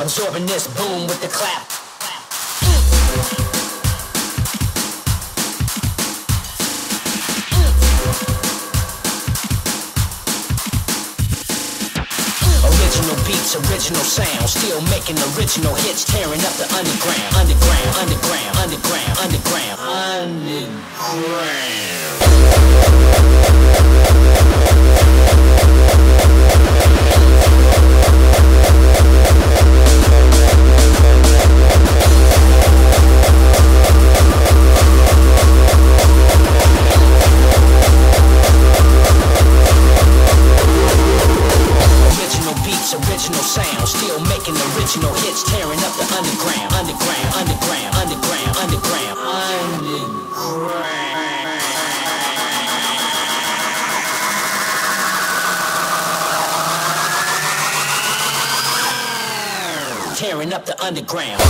Absorbing this boom with the clap. Original beats, original sound, still making original hits, tearing up the underground, underground, underground, underground, underground, underground. Beats, original sound, still making original hits, tearing up the underground, underground, underground, underground.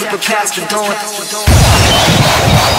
Last attack track,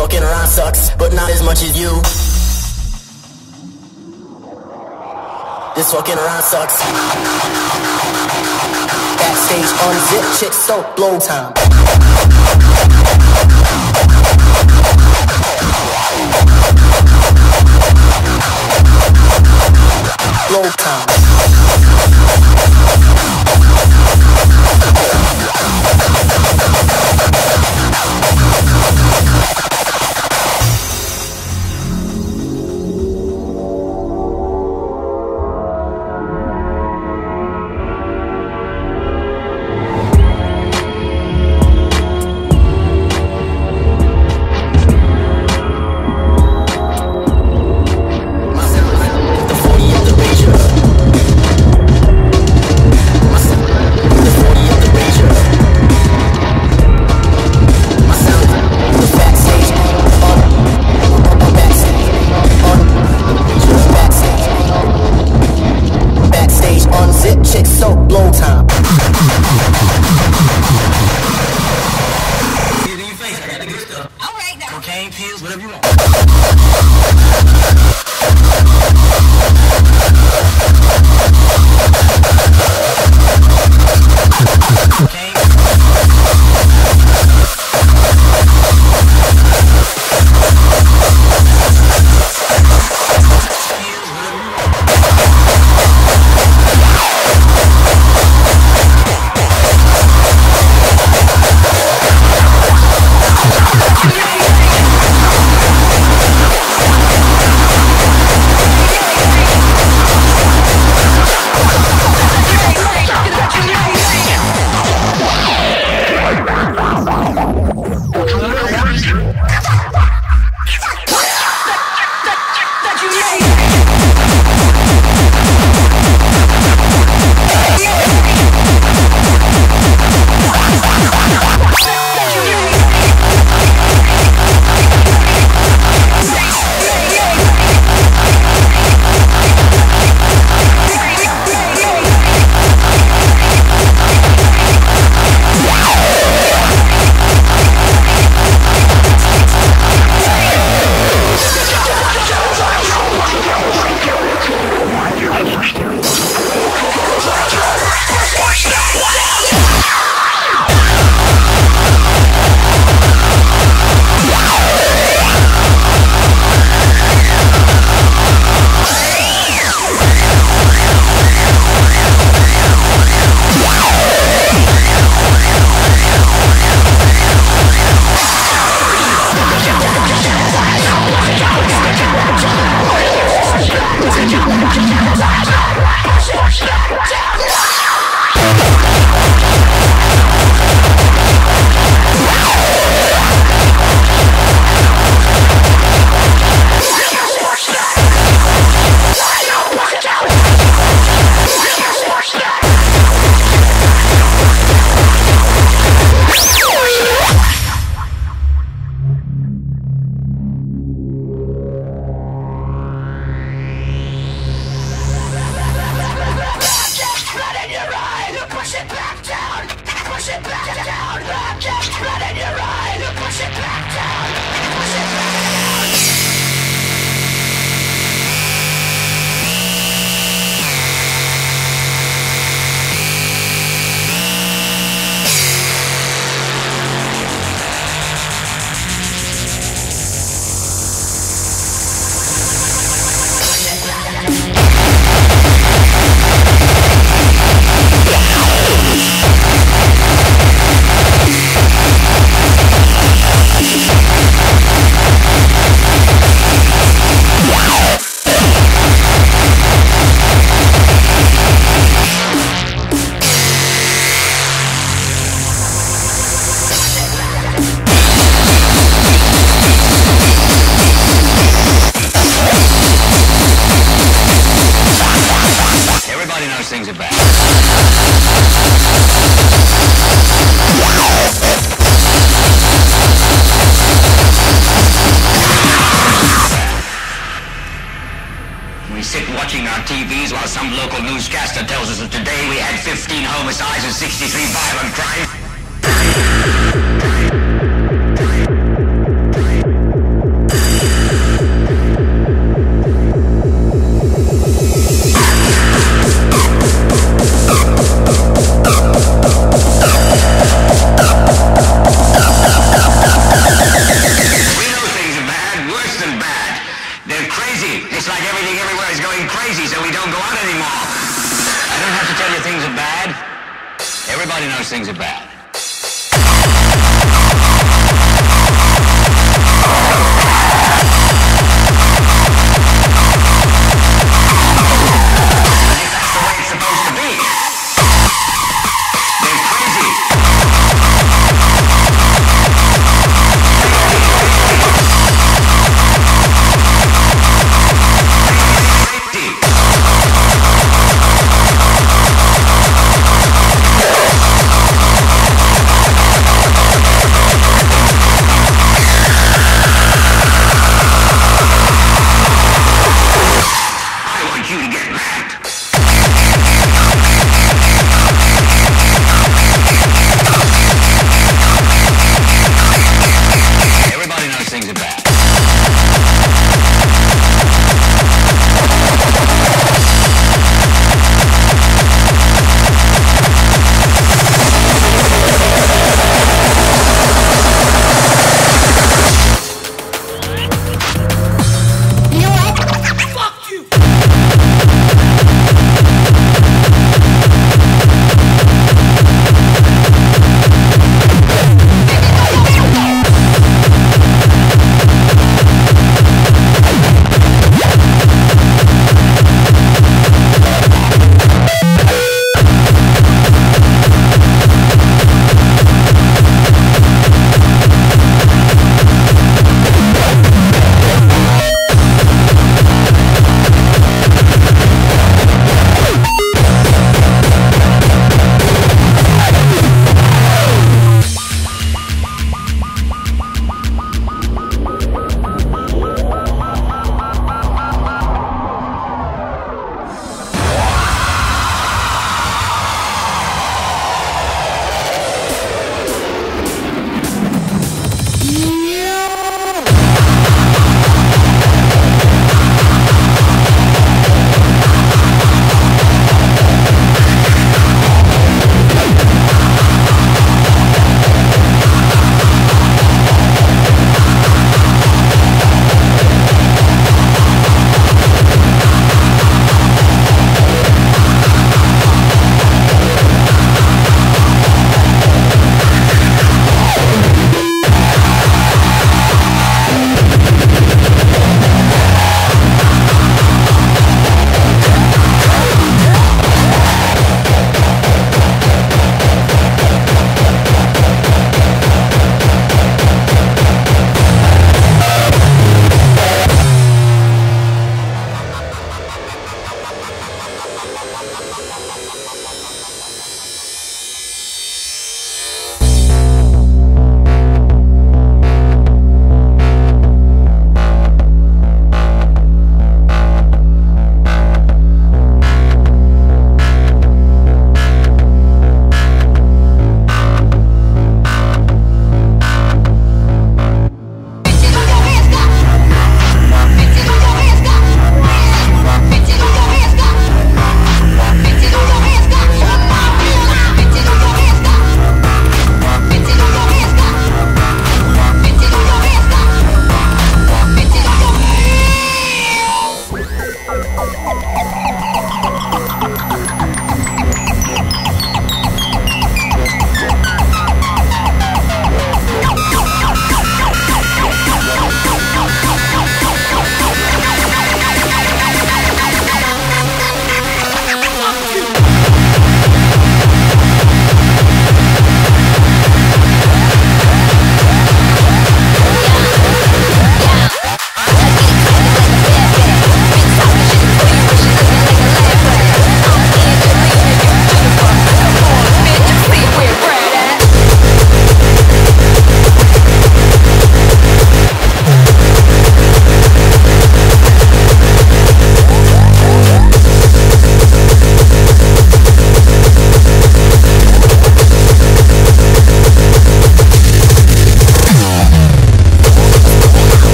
fucking rhyme sucks, but not as much as you. This fucking rhyme sucks. Backstage unzip, chick so blow time. Blow time.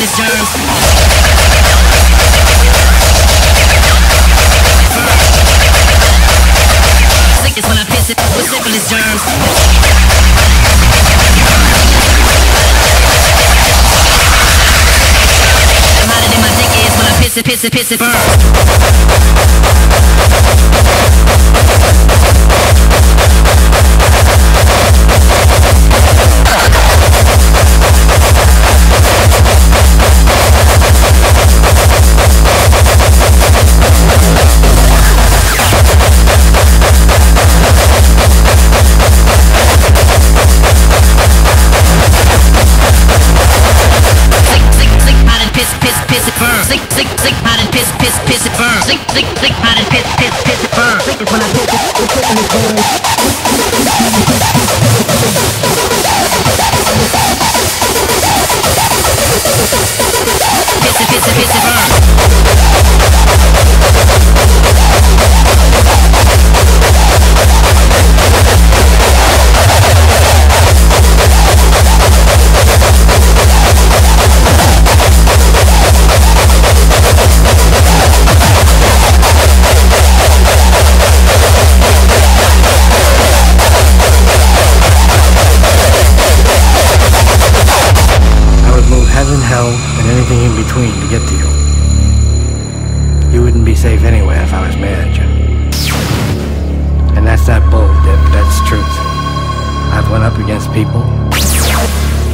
on his germs. Sick is when I piss it with syphilis germs. piss it, piss it, piss it, burn.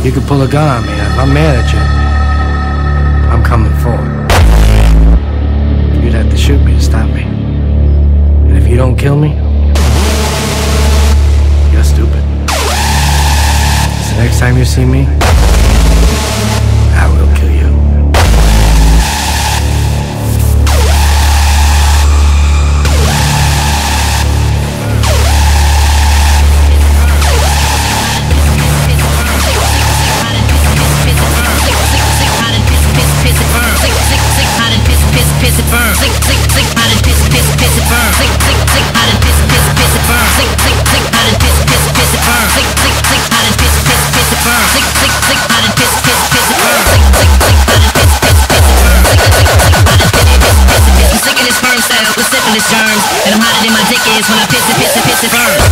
You can pull a gun on me, if I'm mad at you, I'm coming forward. You'd have to shoot me to stop me. And if you don't kill me, you're stupid. So next time you see me, hands when I piss and piss and piss and burn.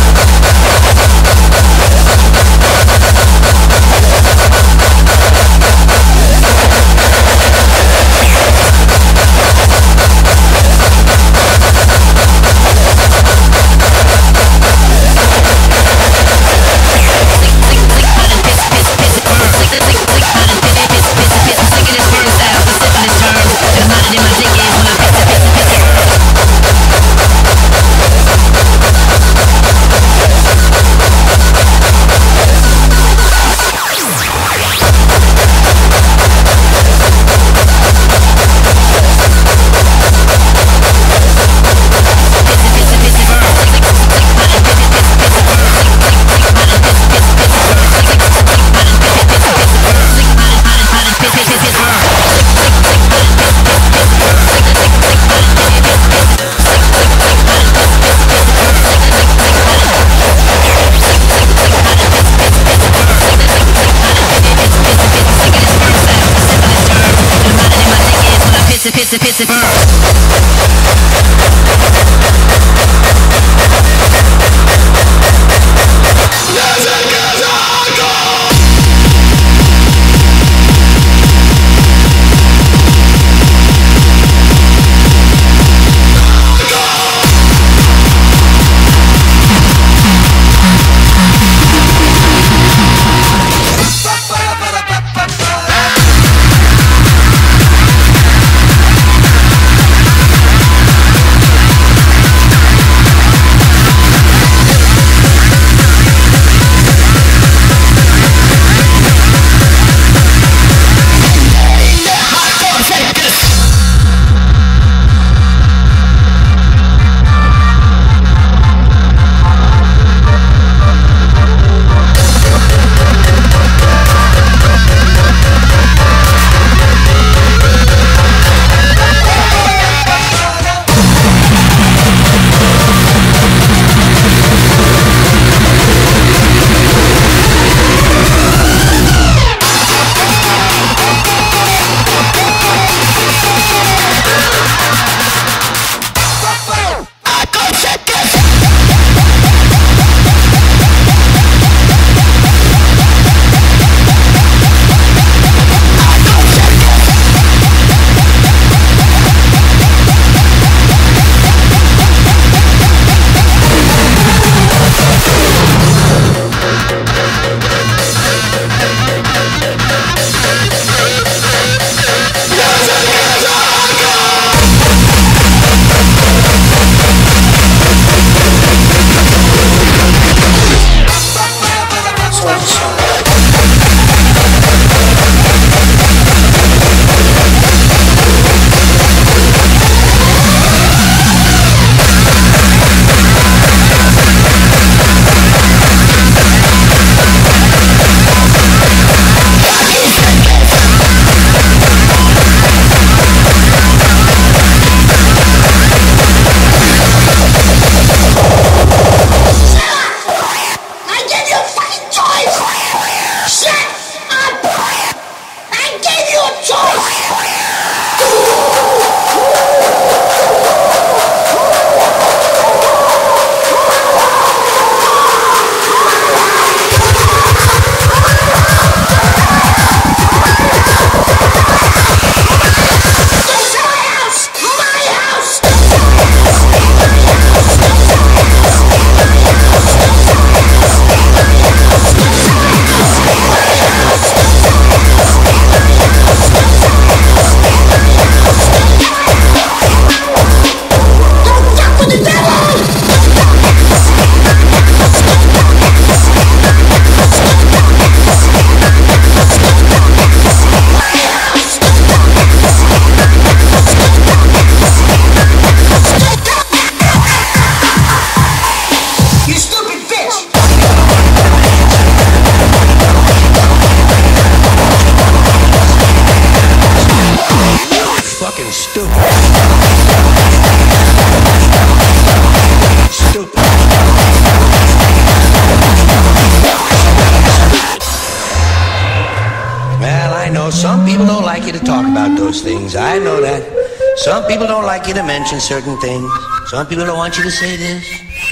Mention certain things. Some people don't want you to say this.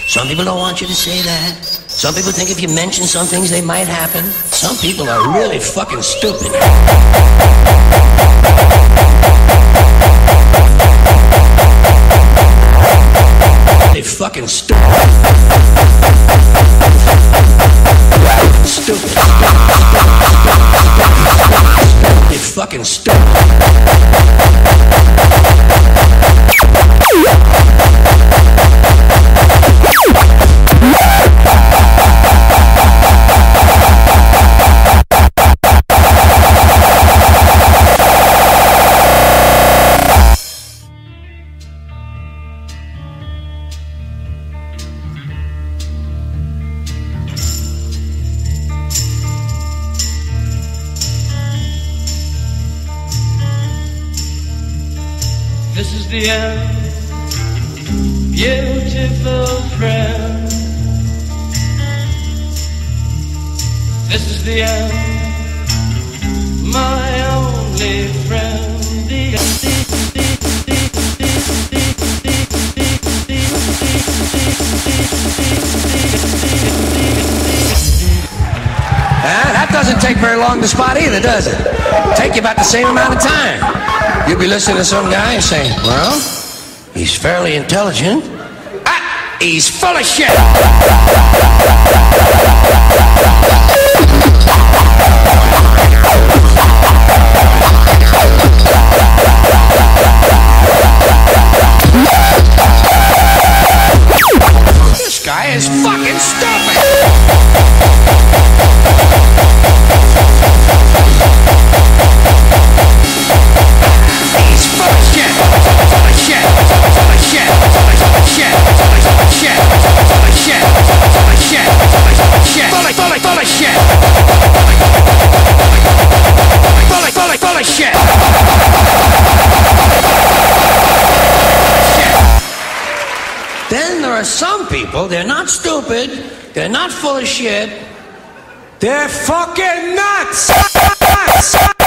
Some people don't want you to say that. Some people think if you mention some things, they might happen. Some people are really fucking stupid. They fucking stupid. Stupid. They fucking stupid. This is the end, beautiful friend. This is the end, my only friend. The end. that doesn't take very long to spot either, does it? Take you about the same amount of time. You'll be listening to some guy saying, well, he's fairly intelligent. He's full of shit. This guy is fucking stupid. He's full of shit. Full of shit. Full of shit. Full of shit. Shit. Full of full of full of shit. Full of full of full of shit. Shit. Then there are some people, they're not stupid, they're not full of shit, they're fucking nuts! Nuts! Nuts!